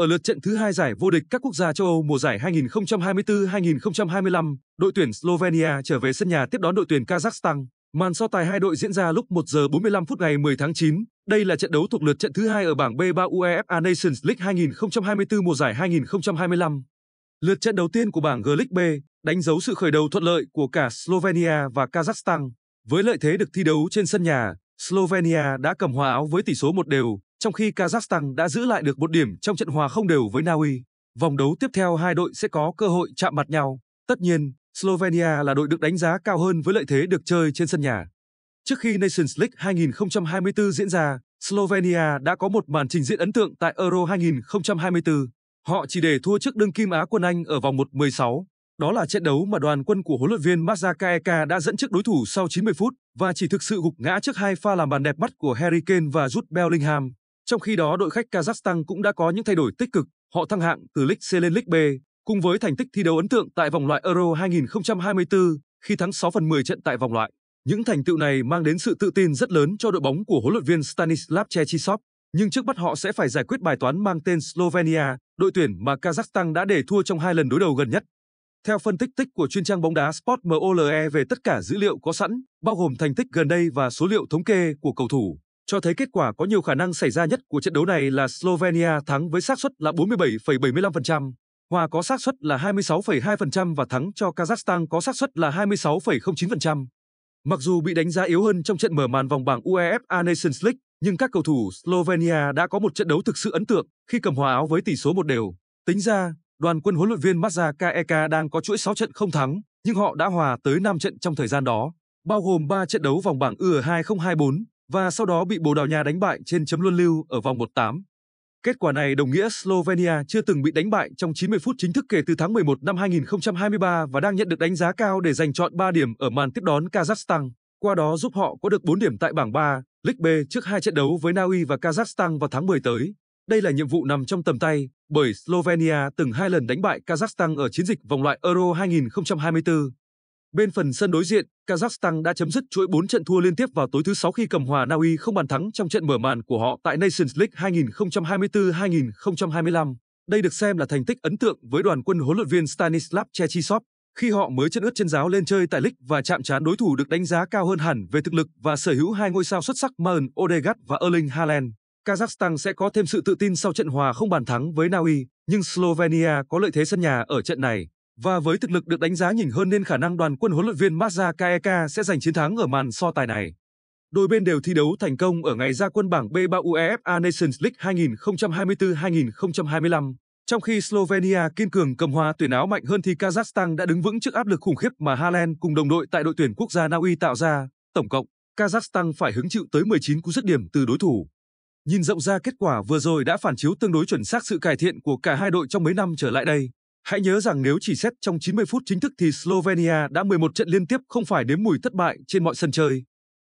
Ở lượt trận thứ hai giải vô địch các quốc gia châu Âu mùa giải 2024-2025, đội tuyển Slovenia trở về sân nhà tiếp đón đội tuyển Kazakhstan. Màn so tài hai đội diễn ra lúc 1 giờ 45 phút ngày 10 tháng 9. Đây là trận đấu thuộc lượt trận thứ hai ở bảng B3 UEFA Nations League 2024 mùa giải 2025. Lượt trận đầu tiên của bảng G League B đánh dấu sự khởi đầu thuận lợi của cả Slovenia và Kazakhstan. Với lợi thế được thi đấu trên sân nhà, Slovenia đã cầm hòa áo với tỷ số một đều, trong khi Kazakhstan đã giữ lại được một điểm trong trận hòa không đều với Na Uy. Vòng đấu tiếp theo hai đội sẽ có cơ hội chạm mặt nhau. Tất nhiên, Slovenia là đội được đánh giá cao hơn với lợi thế được chơi trên sân nhà. Trước khi Nations League 2024 diễn ra, Slovenia đã có một màn trình diễn ấn tượng tại Euro 2024. Họ chỉ để thua trước đương kim Á quân Anh ở vòng 1-16. Đó là trận đấu mà đoàn quân của huấn luyện viên Mazakaeka đã dẫn trước đối thủ sau 90 phút và chỉ thực sự gục ngã trước hai pha làm bàn đẹp mắt của Harry Kane và Jude Bellingham. Trong khi đó, đội khách Kazakhstan cũng đã có những thay đổi tích cực, họ thăng hạng từ League C lên League B, cùng với thành tích thi đấu ấn tượng tại vòng loại Euro 2024 khi thắng 6 phần 10 trận tại vòng loại. Những thành tựu này mang đến sự tự tin rất lớn cho đội bóng của huấn luyện viên Stanislav Chechysov, nhưng trước mắt họ sẽ phải giải quyết bài toán mang tên Slovenia, đội tuyển mà Kazakhstan đã để thua trong hai lần đối đầu gần nhất. Theo phân tích tích của chuyên trang bóng đá Sport MOLE về tất cả dữ liệu có sẵn, bao gồm thành tích gần đây và số liệu thống kê của cầu thủ, cho thấy kết quả có nhiều khả năng xảy ra nhất của trận đấu này là Slovenia thắng với xác suất là 47,75%, hòa có xác suất là 26,2% và thắng cho Kazakhstan có xác suất là 26,09%. Mặc dù bị đánh giá yếu hơn trong trận mở màn vòng bảng UEFA Nations League, nhưng các cầu thủ Slovenia đã có một trận đấu thực sự ấn tượng khi cầm hòa áo với tỷ số một đều. Tính ra, đoàn quân huấn luyện viên Mazza đang có chuỗi 6 trận không thắng, nhưng họ đã hòa tới 5 trận trong thời gian đó, bao gồm 3 trận đấu vòng bảng U 2024 và sau đó bị Bồ Đào Nha đánh bại trên chấm luân lưu ở vòng 1-8. Kết quả này đồng nghĩa Slovenia chưa từng bị đánh bại trong 90 phút chính thức kể từ tháng 11 năm 2023 và đang nhận được đánh giá cao để giành chọn 3 điểm ở màn tiếp đón Kazakhstan, qua đó giúp họ có được 4 điểm tại bảng 3, League B trước hai trận đấu với Na Uy và Kazakhstan vào tháng 10 tới. Đây là nhiệm vụ nằm trong tầm tay, bởi Slovenia từng hai lần đánh bại Kazakhstan ở chiến dịch vòng loại Euro 2024. Bên phần sân đối diện, Kazakhstan đã chấm dứt chuỗi 4 trận thua liên tiếp vào tối thứ Sáu khi cầm hòa Na Uy không bàn thắng trong trận mở màn của họ tại Nations League 2024-2025. Đây được xem là thành tích ấn tượng với đoàn quân huấn luyện viên Stanislav Chechysov khi họ mới chân ướt chân giáo lên chơi tại League và chạm trán đối thủ được đánh giá cao hơn hẳn về thực lực và sở hữu hai ngôi sao xuất sắc Martin Odegaard và Erling Haaland. Kazakhstan sẽ có thêm sự tự tin sau trận hòa không bàn thắng với Na Uy, nhưng Slovenia có lợi thế sân nhà ở trận này. Và với thực lực được đánh giá nhỉnh hơn nên khả năng đoàn quân huấn luyện viên Mazda Kaeka sẽ giành chiến thắng ở màn so tài này. Đôi bên đều thi đấu thành công ở ngày ra quân bảng B3 UEFA Nations League 2024-2025. Trong khi Slovenia kiên cường cầm hòa tuyển áo mạnh hơn thì Kazakhstan đã đứng vững trước áp lực khủng khiếp mà Haaland cùng đồng đội tại đội tuyển quốc gia Na Uy tạo ra. Tổng cộng, Kazakhstan phải hứng chịu tới 19 cú dứt điểm từ đối thủ. Nhìn rộng ra kết quả vừa rồi đã phản chiếu tương đối chuẩn xác sự cải thiện của cả hai đội trong mấy năm trở lại đây. Hãy nhớ rằng nếu chỉ xét trong 90 phút chính thức thì Slovenia đã 11 trận liên tiếp không phải đếm mùi thất bại trên mọi sân chơi.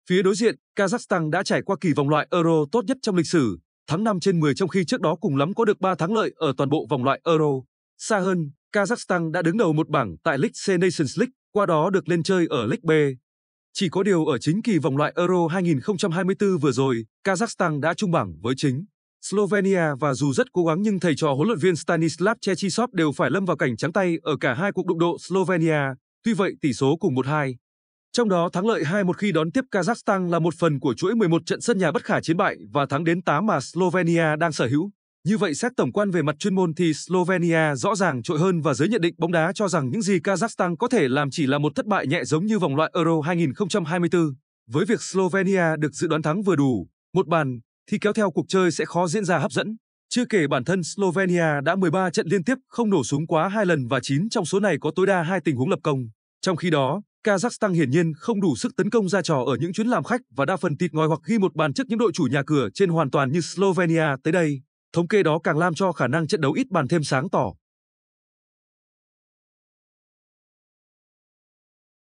Phía đối diện, Kazakhstan đã trải qua kỳ vòng loại Euro tốt nhất trong lịch sử, thắng 5 trên 10 trong khi trước đó cùng lắm có được 3 thắng lợi ở toàn bộ vòng loại Euro. Xa hơn, Kazakhstan đã đứng đầu một bảng tại League C Nations League, qua đó được lên chơi ở League B. Chỉ có điều ở chính kỳ vòng loại Euro 2024 vừa rồi, Kazakhstan đã chung bảng với chính Slovenia và dù rất cố gắng nhưng thầy trò huấn luyện viên Stanislav Chechysov đều phải lâm vào cảnh trắng tay ở cả hai cuộc đụng độ Slovenia, tuy vậy tỷ số cùng 1-2. Trong đó thắng lợi 2-1 khi đón tiếp Kazakhstan là một phần của chuỗi 11 trận sân nhà bất khả chiến bại và thắng đến 8 mà Slovenia đang sở hữu. Như vậy xét tổng quan về mặt chuyên môn thì Slovenia rõ ràng trội hơn và giới nhận định bóng đá cho rằng những gì Kazakhstan có thể làm chỉ là một thất bại nhẹ giống như vòng loại Euro 2024. Với việc Slovenia được dự đoán thắng vừa đủ, một bàn, thì kéo theo cuộc chơi sẽ khó diễn ra hấp dẫn. Chưa kể bản thân Slovenia đã 13 trận liên tiếp không nổ súng quá hai lần và 9 trong số này có tối đa hai tình huống lập công. Trong khi đó, Kazakhstan hiển nhiên không đủ sức tấn công ra trò ở những chuyến làm khách và đa phần tịt ngòi hoặc ghi một bàn trước những đội chủ nhà cửa trên hoàn toàn như Slovenia tới đây. Thống kê đó càng làm cho khả năng trận đấu ít bàn thêm sáng tỏ.